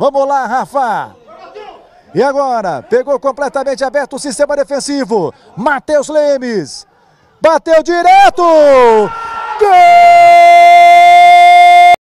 Vamos lá, Rafa. E agora, pegou completamente aberto o sistema defensivo. Matheus Lemes. Bateu direto.